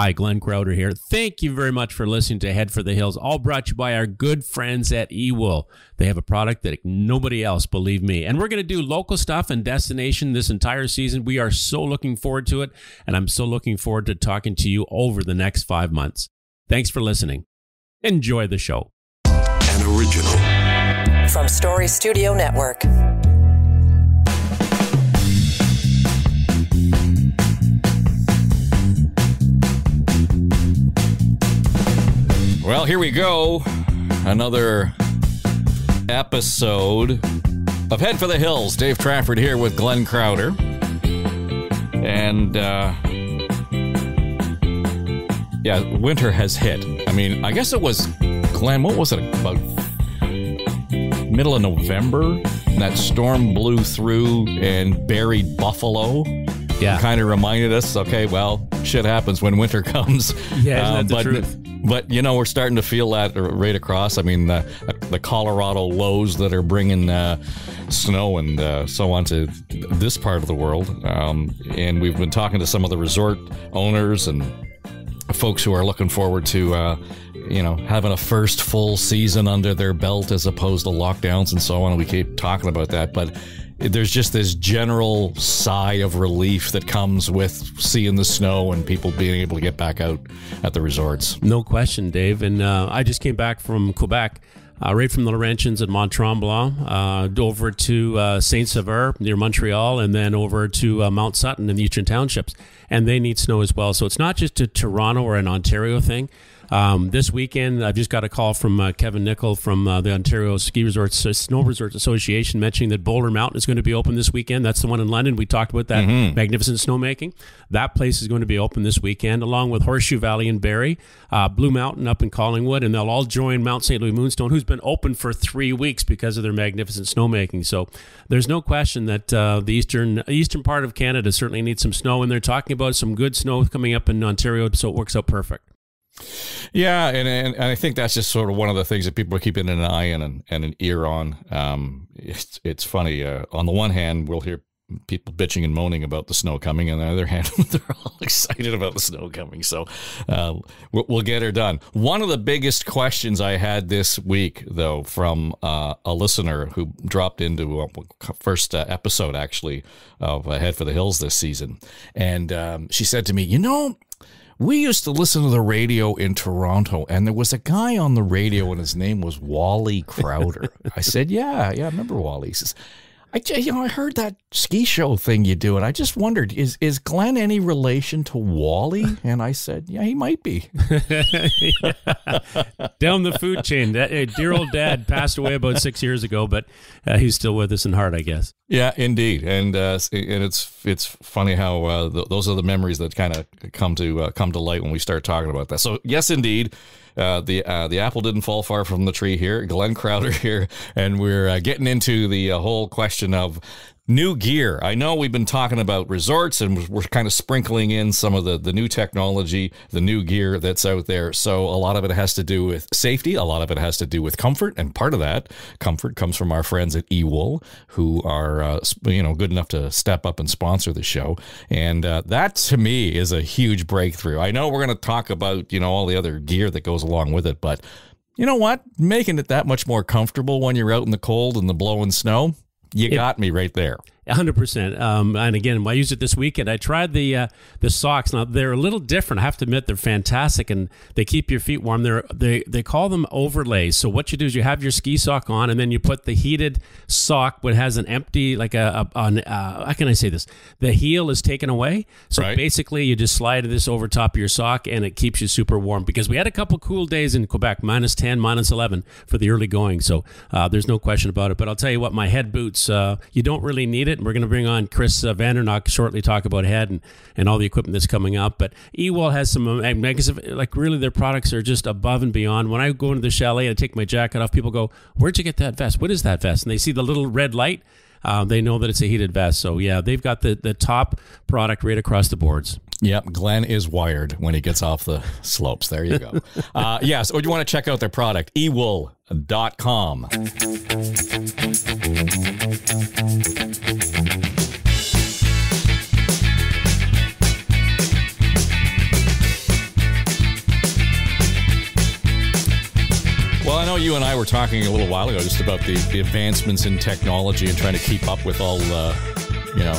Hi, Glenn Crouter here. Thank you very much for listening to Head for the Hills, all brought to you by our good friends at eWool. They have a product that nobody else, believe me. And we're going to do local stuff and destination this entire season. We are so looking forward to it, and I'm so looking forward to talking to you over the next five months. Thanks for listening. Enjoy the show. An original from Story Studio Network. Well, here we go. Another episode of Head for the Hills. Dave Trafford here with Glenn Crouter. And, uh, yeah, winter has hit. I mean, I guess it was, Glenn, what was it, about middle of November? That storm blew through and buried Buffalo. Yeah. Kind of reminded us, okay, well, shit happens when winter comes. Yeah, isn't that the but, truth? But you know, we're starting to feel that right across. I mean, the, the Colorado lows that are bringing uh, snow and uh, so on to this part of the world, um, and we've been talking to some of the resort owners and folks who are looking forward to. Uh, you know, having a first full season under their belt as opposed to lockdowns and so on. We keep talking about that, but there's just this general sigh of relief that comes with seeing the snow and people being able to get back out at the resorts. No question, Dave. And uh, I just came back from Quebec. Uh, right from the Laurentians at Mont Tremblant, uh, over to uh, Saint-Sauveur near Montreal, and then over to uh, Mount Sutton in the Eastern Townships. And they need snow as well. So it's not just a Toronto or an Ontario thing. Um, this weekend, I've just got a call from uh, Kevin Nickel from uh, the Ontario Ski Resorts uh, Snow Resorts Association mentioning that Boler Mountain is going to be open this weekend. That's the one in London. We talked about that Mm-hmm. magnificent snowmaking. That place is going to be open this weekend, along with Horseshoe Valley in Barrie, uh, Blue Mountain up in Collingwood, and they'll all join Mount St. Louis Moonstone, who's been open for three weeks because of their magnificent snowmaking. So there's no question that uh, the eastern eastern part of Canada certainly needs some snow, and they're talking about some good snow coming up in Ontario, so it works out perfect. Yeah, and, and and I think that's just sort of one of the things that people are keeping an eye in and, and an ear on. Um, it's it's funny. Uh, on the one hand, we'll hear people bitching and moaning about the snow coming, and on the other hand, they're all excited about the snow coming. So uh, we'll, we'll get her done. One of the biggest questions I had this week, though, from uh, a listener who dropped into first uh, episode actually of Head for the Hills this season, and um, she said to me, "You know." We used to listen to the radio in Toronto, and there was a guy on the radio, and his name was Wally Crouter. I said, "Yeah, yeah, I remember Wally." He says, "I, you know, I heard that ski show thing you do, and I just wondered, is is Glenn any relation to Wally?" And I said, "Yeah, he might be." Down the food chain. That, uh, dear old dad passed away about six years ago, but uh, he's still with us in heart, I guess. Yeah, indeed, and uh, and it's it's funny how uh, th- those are the memories that kind of come to uh, come to light when we start talking about that. So yes, indeed, uh, the uh, the apple didn't fall far from the tree here. Glenn Crouter here, and we're uh, getting into the uh, whole question of new gear. I know we've been talking about resorts, and we're kind of sprinkling in some of the the new technology, the new gear that's out there. So a lot of it has to do with safety. A lot of it has to do with comfort, and part of that comfort comes from our friends at eWool, who are uh, you know good enough to step up and sponsor the show. And uh, that to me is a huge breakthrough. I know we're going to talk about you know all the other gear that goes along with it, but you know what? Making it that much more comfortable when you're out in the cold and the blowing snow. You got me right there. Hundred percent. Um, and again, I used it this weekend. I tried the uh, the socks. Now they're a little different. I have to admit, they're fantastic, and they keep your feet warm. They're they they call them overlays. So what you do is you have your ski sock on, and then you put the heated sock, what has an empty like a, a an, uh, how can I say this? The heel is taken away. So Right. basically, you just slide this over top of your sock, and it keeps you super warm. Because we had a couple cool days in Quebec, minus ten, minus eleven for the early going. So uh, there's no question about it. But I'll tell you what, my head boots, uh, you don't really need it. And we're going to bring on Chris uh, Vanderknokke shortly, talk about head and, and all the equipment that's coming up. But eWool has some like really their products are just above and beyond. When I go into the chalet and I take my jacket off, people go, "Where'd you get that vest? What is that vest?" And they see the little red light. Uh, they know that it's a heated vest. So yeah, they've got the, the top product right across the boards. Yep, Glenn is wired when he gets off the slopes. There you go. uh, yes, or you want to check out their product, ewool.com. you and I were talking a little while ago just about the, the advancements in technology and trying to keep up with all, uh, you know,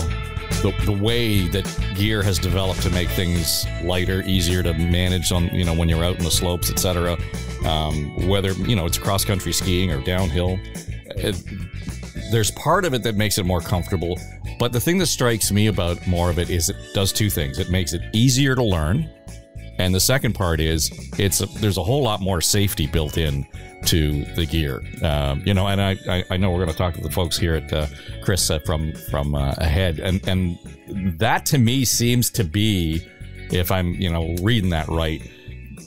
the, the way that gear has developed to make things lighter, easier to manage on, you know, when you're out in the slopes, etc. Um, whether, you know, it's cross country skiing or downhill. It, there's part of it that makes it more comfortable. But the thing that strikes me about more of it is it does two things. It makes it easier to learn. And the second part is it's a, there's a whole lot more safety built in to the gear. Um, you know, and I, I, I know we're going to talk to the folks here at uh, Chris uh, from from uh, ahead, and and that to me seems to be, if I'm you know reading that right,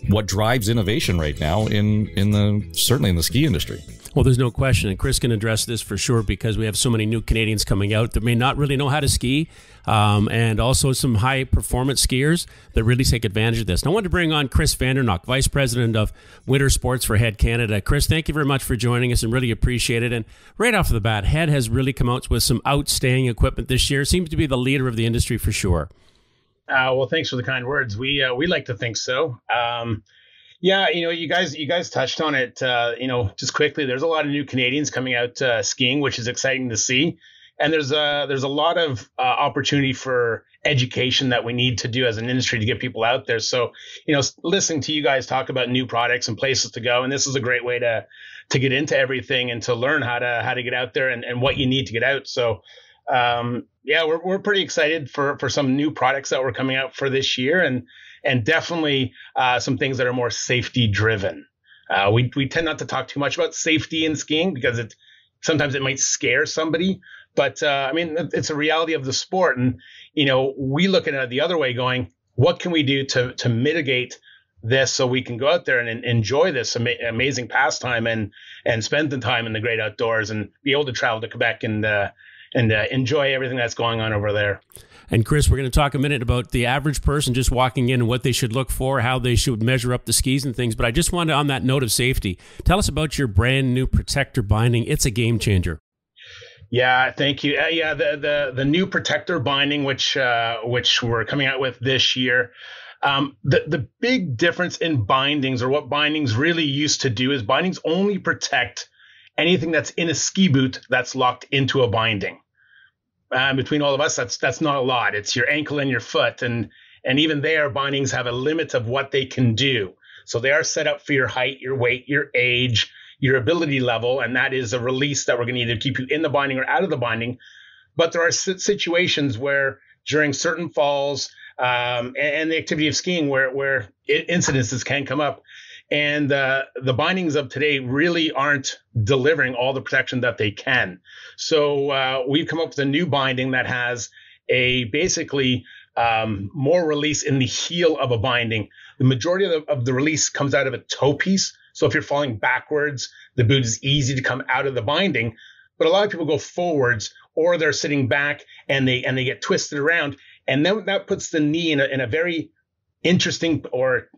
what drives innovation right now in in the certainly in the ski industry. Well, there's no question, and Chris can address this for sure because we have so many new Canadians coming out that may not really know how to ski, um, and also some high performance skiers that really take advantage of this. And I wanted to bring on Chris Vanderknokke, Vice President of Winter Sports for Head Canada. Chris, thank you very much for joining us and really appreciate it. And right off the bat, Head has really come out with some outstanding equipment this year. Seems to be the leader of the industry for sure. Uh, well, thanks for the kind words. We uh, we like to think so. Um, yeah, you know, you guys, you guys touched on it. Uh, you know, just quickly, there's a lot of new Canadians coming out uh, skiing, which is exciting to see. And there's a there's a lot of uh, opportunity for education that we need to do as an industry to get people out there. So, you know, listening to you guys talk about new products and places to go, and this is a great way to to get into everything and to learn how to how to get out there and, and what you need to get out. So, um, yeah, we're we're pretty excited for for some new products that were coming out for this year, and and definitely uh, some things that are more safety driven. Uh, we we tend not to talk too much about safety in skiing because it sometimes it might scare somebody, but uh, I mean it's a reality of the sport, and you know we look at it the other way, going, what can we do to to mitigate this so we can go out there and, and enjoy this ama- amazing pastime and and spend the time in the great outdoors and be able to travel to Quebec and uh, and uh, enjoy everything that's going on over there. And Chris, we're going to talk a minute about the average person just walking in and what they should look for, how they should measure up the skis and things. But I just wanted, on that note of safety, tell us about your brand new protector binding. It's a game changer. Yeah, thank you. Uh, yeah, the the the new protector binding, which uh, which we're coming out with this year. Um, the the big difference in bindings, or what bindings really used to do, is bindings only protect anything that's in a ski boot that's locked into a binding uh, between all of us, that's that's not a lot. It's your ankle and your foot, and and even there, bindings have a limit of what they can do. So they are set up for your height, your weight, your age, your ability level, and that is a release that we're going to either keep you in the binding or out of the binding. But there are situations where during certain falls um, and, and, the activity of skiing where where incidences can come up, and uh, the bindings of today really aren't delivering all the protection that they can. So uh, we've come up with a new binding that has a basically um, more release in the heel of a binding. The majority of the, of the release comes out of a toe piece. So if you're falling backwards, the boot is easy to come out of the binding. But a lot of people go forwards or they're sitting back and they and they get twisted around. And then that puts the knee in a, in a very interesting or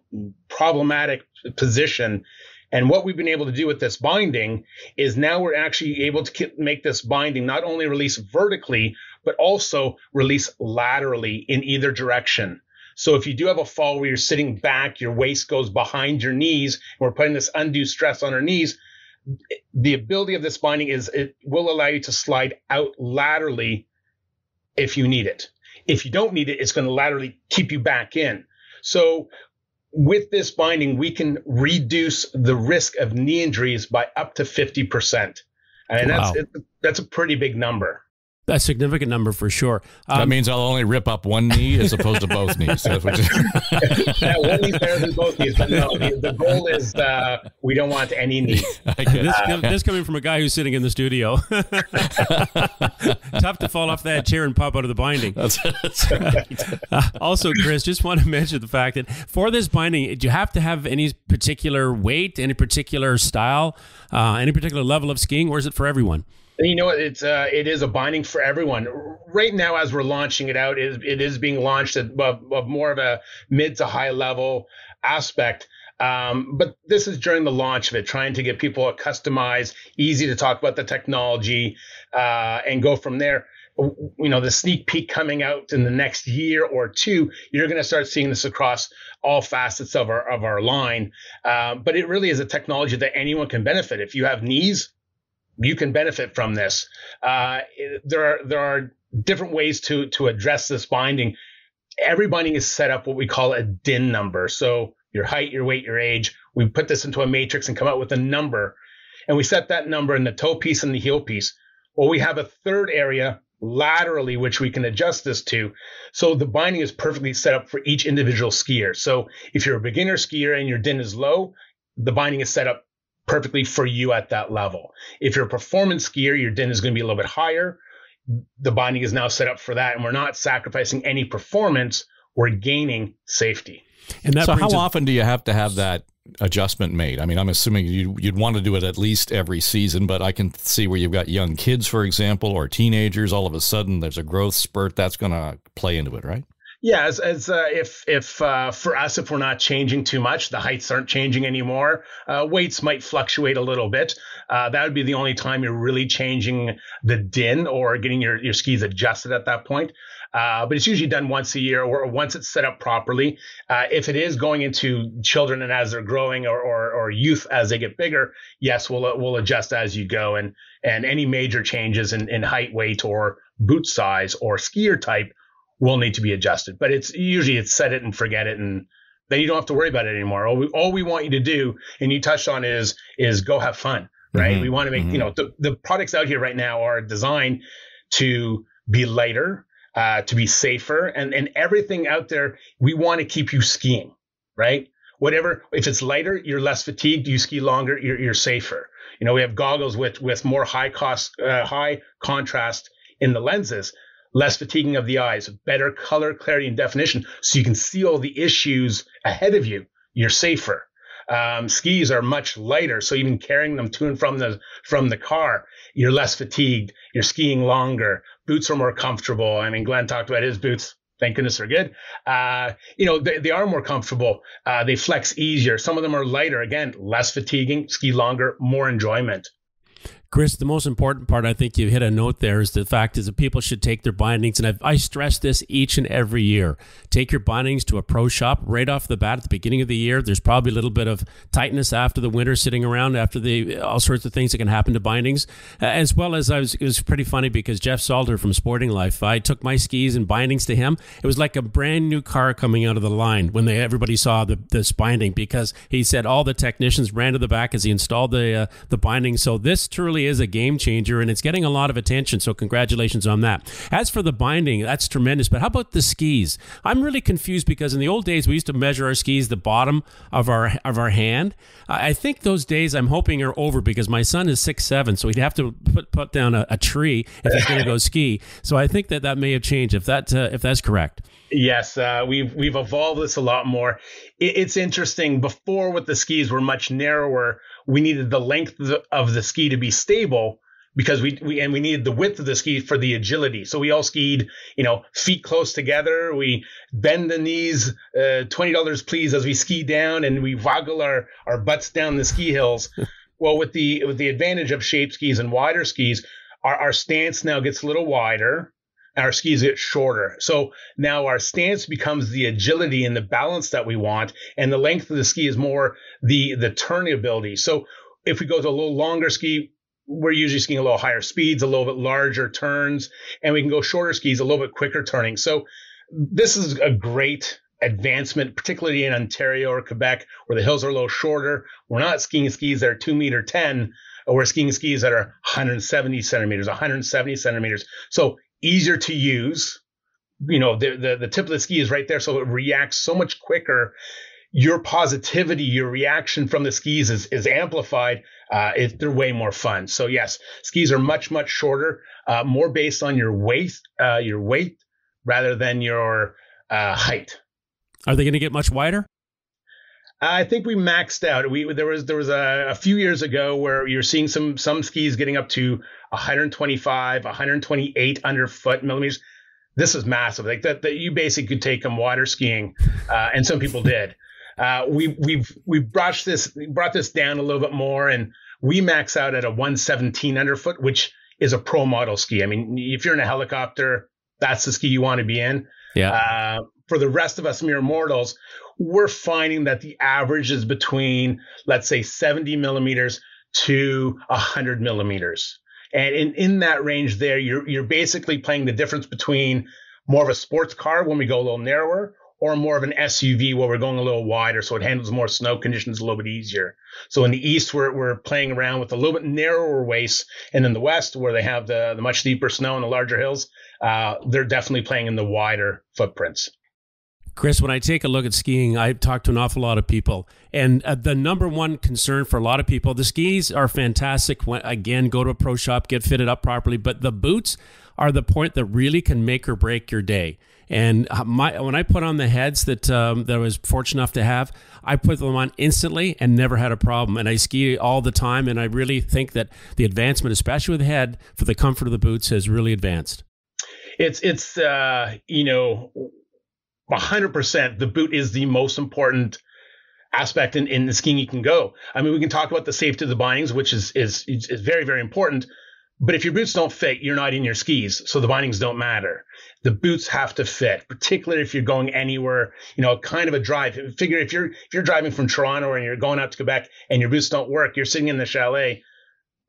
problematic position. And what we've been able to do with this binding is now we're actually able to make this binding not only release vertically, but also release laterally in either direction. So if you do have a fall where you're sitting back, your waist goes behind your knees, and we're putting this undue stress on our knees, the ability of this binding is it will allow you to slide out laterally if you need it. If you don't need it, it's going to laterally keep you back in. So with this binding, we can reduce the risk of knee injuries by up to 50%. And wow. that's, that's a pretty big number. A significant number for sure. Um, that means I'll only rip up one knee as opposed to both knees. yeah, one knee's better than both knees, but no, the, the goal is uh, we don't want any knees. this, uh, this, coming from a guy who's sitting in the studio. Tough to fall off that chair and pop out of the binding. That's, that's right. uh, also, Chris, just want to mention the fact that for this binding, do you have to have any particular weight, any particular style, uh, any particular level of skiing, or is it for everyone? You know, it's uh, it is a binding for everyone. Right now, as we're launching it out, it is, it is being launched at of more of a mid to high level aspect. Um, but this is during the launch of it, trying to get people customized, easy to talk about the technology, uh, and go from there. you know the sneak peek coming out in the next year or two you're going to start seeing this across all facets of our of our line uh, but it really is a technology that anyone can benefit if you have knees you can benefit from this. Uh, there are there are different ways to to address this binding. Every binding is set up what we call a DIN number. So your height your weight your age we put this into a matrix and come out with a number. And we set that number in the toe piece and the heel piece. Well we have a third area laterally, which we can adjust this to. So the binding is perfectly set up for each individual skier. So if you're a beginner skier and your DIN is low, the binding is set up perfectly for you at that level. If you're a performance skier, your DIN is going to be a little bit higher. The binding is now set up for that, and we're not sacrificing any performance. We're gaining safety. And so, how often do you have to have that adjustment made? I mean, I'm assuming you, you'd want to do it at least every season, but I can see where you've got young kids, for example, or teenagers. All of a sudden, there's a growth spurt that's going to play into it, right? Yeah, as, as uh, if if uh, for us, if we're not changing too much, the heights aren't changing anymore. Uh, weights might fluctuate a little bit. Uh, that would be the only time you're really changing the DIN or getting your, your skis adjusted at that point. Uh, but it's usually done once a year or once it's set up properly. Uh, if it is going into children and as they're growing or, or, or youth as they get bigger, yes, we'll we'll adjust as you go. And and any major changes in, in height, weight, or boot size or skier type will need to be adjusted. But it's usually it's set it and forget it and then you don't have to worry about it anymore. All we, all we want you to do, and you touched on is is go have fun, right? Mm-hmm. We want to make, mm-hmm. you know, the, the products out here right now are designed to be lighter, uh, to be safer, and and everything out there. We want to keep you skiing, right? Whatever, if it's lighter, you're less fatigued. You ski longer, you're, you're safer. You know, we have goggles with with more high cost, uh, high contrast in the lenses, less fatiguing of the eyes, better color clarity and definition, so you can see all the issues ahead of you. You're safer. Um, skis are much lighter, so even carrying them to and from the from the car, you're less fatigued. You're skiing longer. Boots are more comfortable. I mean, Glenn talked about his boots. Thank goodness they're good. Uh, you know, they, they are more comfortable. Uh, they flex easier. Some of them are lighter. Again, less fatiguing, ski longer, more enjoyment. Chris, the most important part, I think you hit a note there, is the fact is that people should take their bindings, and I've, I stress this each and every year. Take your bindings to a pro shop right off the bat at the beginning of the year. There's probably a little bit of tightness after the winter, sitting around after the all sorts of things that can happen to bindings, as well as I was. It was pretty funny because Jeff Salter from Sporting Life, I took my skis and bindings to him. It was like a brand new car coming out of the line when they everybody saw the this binding because he said all the technicians ran to the back as he installed the uh, the binding. So this truly is a game changer and it's getting a lot of attention. So congratulations on that. As for the binding, that's tremendous. But how about the skis? I'm really confused because in the old days we used to measure our skis the bottom of our of our hand. I think those days I'm hoping are over because my son is six seven, so he'd have to put put down a, a tree if he's going to go ski. So I think that that may have changed if that uh, if that's correct. Yes, uh, we've we've evolved this a lot more. It, it's interesting. Before, with the skis were much narrower, we needed the length of the ski to be stable because we, we and we needed the width of the ski for the agility. So we all skied, you know, feet close together. We bend the knees, uh, twenty dollars please, as we ski down, and we waggle our our butts down the ski hills. well, with the with the advantage of shape skis and wider skis, our, our stance now gets a little wider. Our skis get shorter. So now our stance becomes the agility and the balance that we want, and the length of the ski is more the the turning ability. So if we go to a little longer ski, we're usually skiing a little higher speeds, a little bit larger turns, and we can go shorter skis, a little bit quicker turning. So this is a great advancement, particularly in Ontario or Quebec, where the hills are a little shorter. We're not skiing skis that are two meter 10, or we're skiing skis that are 170 centimeters, 170 centimeters. So easier to use. You know, the, the, the tip of the ski is right there. So it reacts so much quicker your positivity, your reaction from the skis is, is amplified. Uh, it, they're way more fun. So yes, skis are much much shorter, uh, more based on your weight, uh, your weight rather than your uh, height. Are they going to get much wider? I think we maxed out. We there was there was a, a, few years ago where you're seeing some some skis getting up to 125, 128 underfoot millimeters. This is massive. Like that, that you basically could take them water skiing, uh, and some people did. Uh, we, we've we've brought this brought this down a little bit more, and we max out at a 117 underfoot, which is a pro model ski. I mean, if you're in a helicopter, that's the ski you want to be in. Yeah. Uh, for the rest of us mere mortals, we're finding that the average is between, let's say, 70 millimeters to 100 millimeters. And in, in that range there, you're, you're basically playing the difference between more of a sports car when we go a little narrower or more of an SUV where we're going a little wider so it handles more snow conditions a little bit easier. So in the east, we're, we're playing around with a little bit narrower waist. And in the west, where they have the, the much deeper snow and the larger hills, uh, they're definitely playing in the wider footprints. Chris, when I take a look at skiing, I talk to an awful lot of people, and uh, the number one concern for a lot of people, the skis are fantastic. When, again, go to a pro shop, get fitted up properly, but the boots are the point that really can make or break your day. And uh, my when I put on the heads that um, that I was fortunate enough to have, I put them on instantly and never had a problem. And I ski all the time, and I really think that the advancement, especially with the head, for the comfort of the boots, has really advanced. It's it's uh, you know 100% the boot is the most important aspect in, in the skiing you can go. I mean, we can talk about the safety of the bindings, which is, is, is very, very important. But if your boots don't fit, you're not in your skis. So the bindings don't matter. The boots have to fit, particularly if you're going anywhere, you know, kind of a drive. Figure if you're, if you're driving from Toronto and you're going out to Quebec and your boots don't work, you're sitting in the chalet,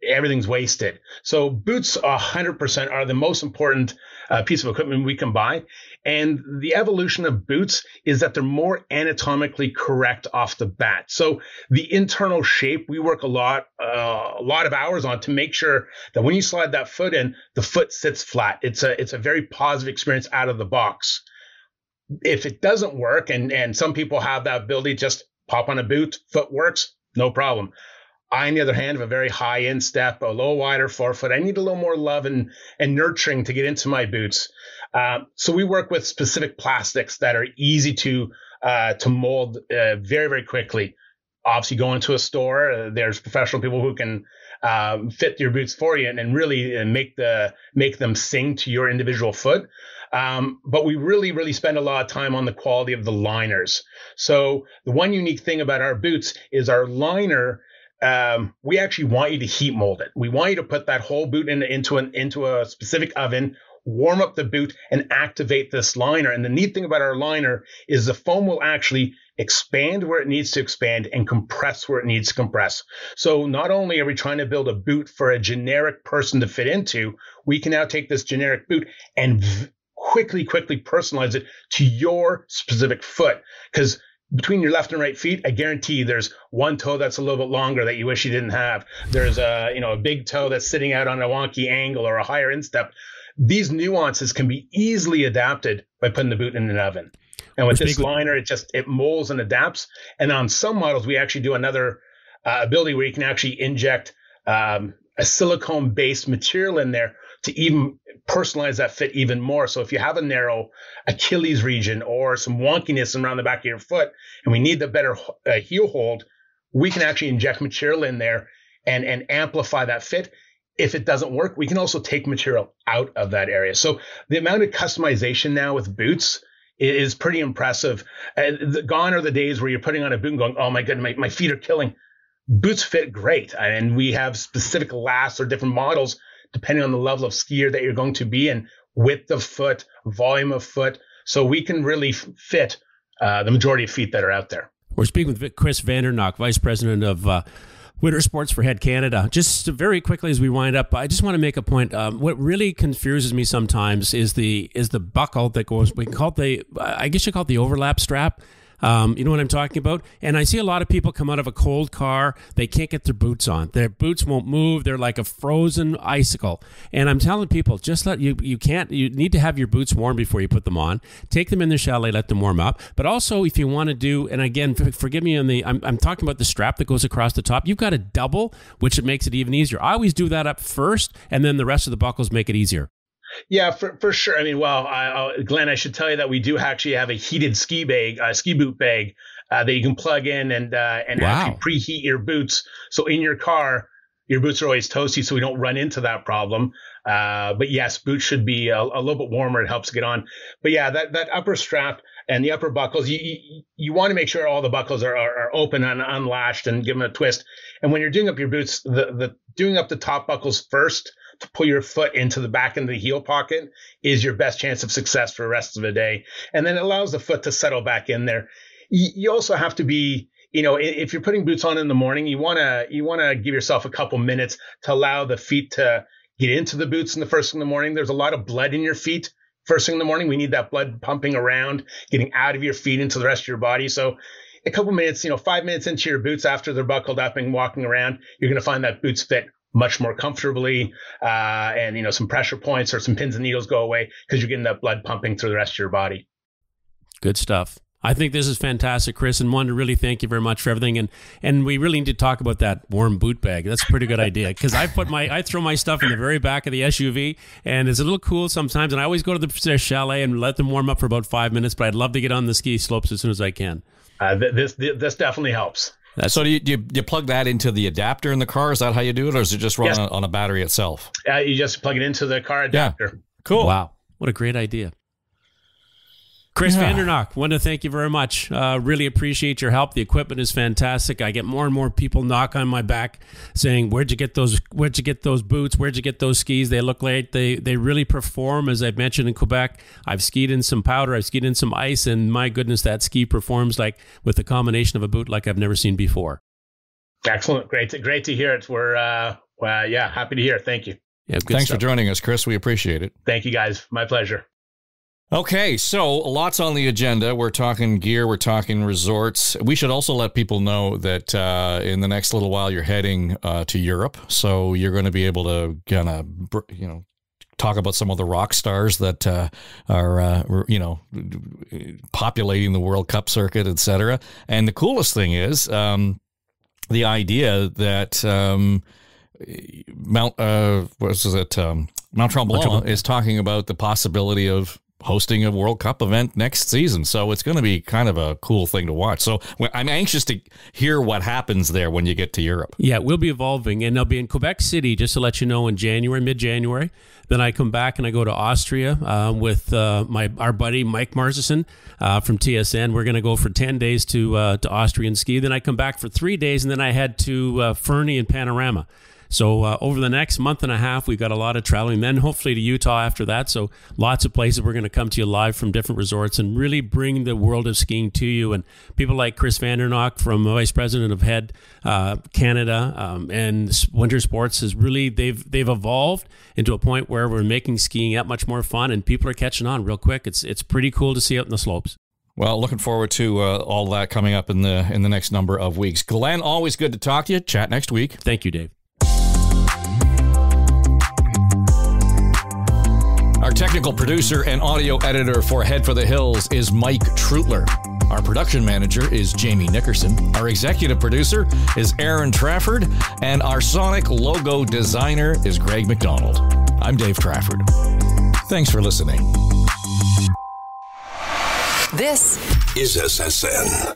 everything's wasted. So boots 100% are the most important uh, piece of equipment we can buy. And the evolution of boots is that they're more anatomically correct off the bat. So the internal shape, we work a lot, uh, a lot of hours on to make sure that when you slide that foot in, the foot sits flat. It's a, it's a very positive experience out of the box. If it doesn't work, and, and some people have that ability, just pop on a boot, foot works, no problem. I, on the other hand, have a very high instep, a little wider forefoot. I need a little more love and, and nurturing to get into my boots. Um, so we work with specific plastics that are easy to uh, to mold uh, very very quickly. Obviously, go into a store. Uh, there's professional people who can um, fit your boots for you and, and really uh, make the make them sing to your individual foot. Um, but we really, really spend a lot of time on the quality of the liners. So the one unique thing about our boots is our liner um, we actually want you to heat mold it. We want you to put that whole boot in, into an into a specific oven, warm up the boot, and activate this liner. And the neat thing about our liner is the foam will actually expand where it needs to expand and compress where it needs to compress. So not only are we trying to build a boot for a generic person to fit into, we can now take this generic boot and v- quickly, quickly personalize it to your specific foot. Because between your left and right feet, I guarantee there's one toe that's a little bit longer that you wish you didn't have. There's a you know a big toe that's sitting out on a wonky angle or a higher instep. These nuances can be easily adapted by putting the boot in an oven. And with this liner, it just it molds and adapts. And on some models, we actually do another uh, ability where you can actually inject um, a silicone based material in there to even personalize that fit even more. So if you have a narrow Achilles region or some wonkiness around the back of your foot, and we need the better uh, heel hold, we can actually inject material in there and and amplify that fit. If it doesn't work, we can also take material out of that area. So the amount of customization now with boots is pretty impressive. Uh, the, gone are the days where you're putting on a boot and going, "Oh my goodness, my, my feet are killing." Boots fit great, and we have specific lasts or different models depending on the level of skier that you're going to be and width of foot, volume of foot. So we can really fit uh, the majority of feet that are out there. We're speaking with Chris Vanderknokke, Vice President of uh, Winter Sports for Head Canada. Just very quickly as we wind up, I just want to make a point. Um, what really confuses me sometimes is the is the buckle that goes. We call it the. I guess you call it the overlap strap. Um, you know what I'm talking about? And I see a lot of people come out of a cold car. They can't get their boots on. Their boots won't move. They're like a frozen icicle. And I'm telling people, just let you, you can't, you need to have your boots warm before you put them on. Take them in the chalet, let them warm up. But also, if you want to do, and again, forgive me on the, I'm, I'm talking about the strap that goes across the top. You've got a double, which it makes it even easier. I always do that up first, and then the rest of the buckles make it easier. Yeah, for, for sure. I mean, well, I, Glenn, I should tell you that we do actually have a heated ski bag, a ski boot bag uh, that you can plug in and uh, and wow. actually preheat your boots. So in your car, your boots are always toasty, so we don't run into that problem. Uh, but yes, boots should be a, a, little bit warmer. It helps get on. But yeah, that that upper strap and the upper buckles, you you, you want to make sure all the buckles are, are, are open and unlatched and give them a twist. And when you're doing up your boots, the the doing up the top buckles first to pull your foot into the back into the heel pocket is your best chance of success for the rest of the day. And then it allows the foot to settle back in there. You also have to be you know, if you're putting boots on in the morning, you want to you want to give yourself a couple minutes to allow the feet to get into the boots in the first thing in the morning. There's a lot of blood in your feet first thing in the morning. We need that blood pumping around, getting out of your feet into the rest of your body. So a couple minutes, you know, five minutes into your boots after they're buckled up and walking around, you're going to find that boots fit much more comfortably, uh, and you know some pressure points or some pins and needles go away because you're getting that blood pumping through the rest of your body. Good stuff. I think this is fantastic, Chris, and wanted to really thank you very much for everything. And and we really need to talk about that warm boot bag. That's a pretty good idea because I put my I throw my stuff in the very back of the SUV, and it's a little cool sometimes. And I always go to the chalet and let them warm up for about five minutes. But I'd love to get on the ski slopes as soon as I can. Uh, this this definitely helps. That's so do you, do you, do you plug that into the adapter in the car? Is that how you do it, or is it just run yes. on, on, a battery itself? Uh, you just plug it into the car adapter. Yeah. Cool. Wow, what a great idea. Chris yeah. Vanderknokke, want to thank you very much. Uh, really appreciate your help. The equipment is fantastic. I get more and more people knock on my back saying, "Where'd you get those? Where'd you get those boots? Where'd you get those skis? They look like they they really perform." As I've mentioned in Quebec, I've skied in some powder, I've skied in some ice, and my goodness, that ski performs like with a combination of a boot like I've never seen before. Excellent, great, to, great to hear it. We're uh, well, yeah, happy to hear. It. Thank you. Yeah, thanks stuff. for joining us, Chris. We appreciate it. Thank you, guys. My pleasure. Okay, so lots on the agenda. We're talking gear, we're talking resorts. We should also let people know that uh, in the next little while you're heading uh, to Europe, so you're going to be able to kind of, you know, talk about some of the rock stars that uh, are, uh, you know, populating the World Cup circuit, etc. And the coolest thing is um, the idea that um, Mount, uh, what is it? Um, Mount Tremblant is talking about the possibility of hosting a World Cup event next season. So it's going to be kind of a cool thing to watch. So I'm anxious to hear what happens there when you get to Europe. Yeah, we'll be evolving, and I'll be in Quebec City just to let you know in January, mid January. Then I come back and I go to Austria uh, with uh, my our buddy Mike Marsison uh, from TSN. We're going to go for ten days to uh, to Austrian ski. Then I come back for three days, and then I head to uh, Fernie and Panorama. So uh, over the next month and a half, we've got a lot of traveling. Then hopefully to Utah after that. So lots of places we're going to come to you live from different resorts and really bring the world of skiing to you. And people like Chris Vanderknokke from Vice President of Head uh, Canada um, and Winter Sports is really they've they've evolved into a point where we're making skiing that much more fun and people are catching on real quick. It's it's pretty cool to see out in the slopes. Well, looking forward to uh, all that coming up in the in the next number of weeks. Glenn, always good to talk to you. Chat next week. Thank you, Dave. Technical producer and audio editor for Head for the Hills is Mike Trutler. Our production manager is Jamie Nickerson. Our executive producer is Aaron Trafford. And our sonic logo designer is Greg McDonald. I'm Dave Trafford. Thanks for listening. This is SSN.